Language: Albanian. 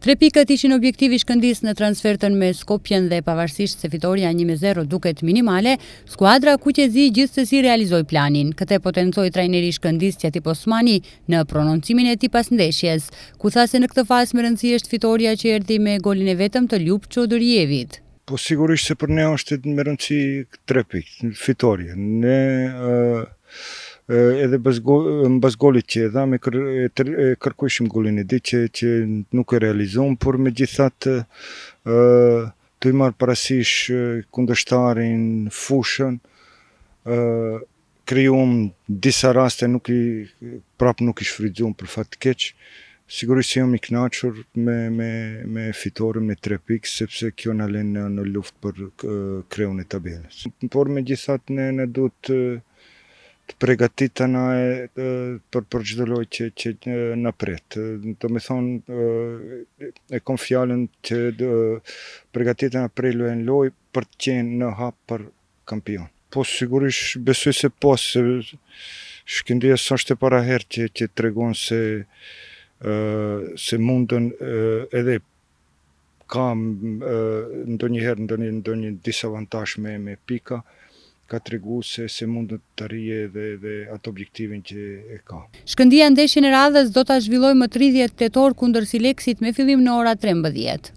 Tre pikët ishin objektiv i Shkëndijës në transfertën me Skopjen dhe pavarësisht se fitorja një me zero duket minimale, skuadra kuqezi gjithsesi realizoi planin. Këtë e potencoi trajneri i Shkëndijës Qatip Osmani në prononcimin e tij pas ndeshjes, ku tha se në këtë fazë me rëndësi është fitorja që erdhi me golin e vetëm të Ljupço Dorievit. Po sigurisht se për ne është me rëndësi tre pikë, fitorje. Ne edhe bas mbas golit që e dham e, kër, e, kërkueshim golin e dytë që që nuk e realizuam, por megjithatë ë tuj marrë parasysh kundërshtarin, fushën, ë Krijuam disa raste nuk i prapë nuk i shfrytëzuam për fat të keq. Sigurisht se jam i kënaqur me me me fitoren me tre pikë sepse kjo na len në në luftë për kreun e tabelës. Por megjithatë ne ne duhet të të pregatitena për për çdo lojë që që na pret. Domethënë e kam fjalën që pregatitena prej lojë në lojë për të qenë në hap për kampion. Po sigurisht besoj se po, se Shkëndija s'është e para herë që që tregon se ë se mundën edhe ka ndonjëherë ndonjë ndonjë disavantazh me me pika, ka treguar se se mundën ta arrijë edhe edhe atë objektivin që e ka. Shkëndija ndeshjen e radhës do ta zhvillojë më tridhjetë tetor kundër Sileksit me fillim në ora trembëdhjetë.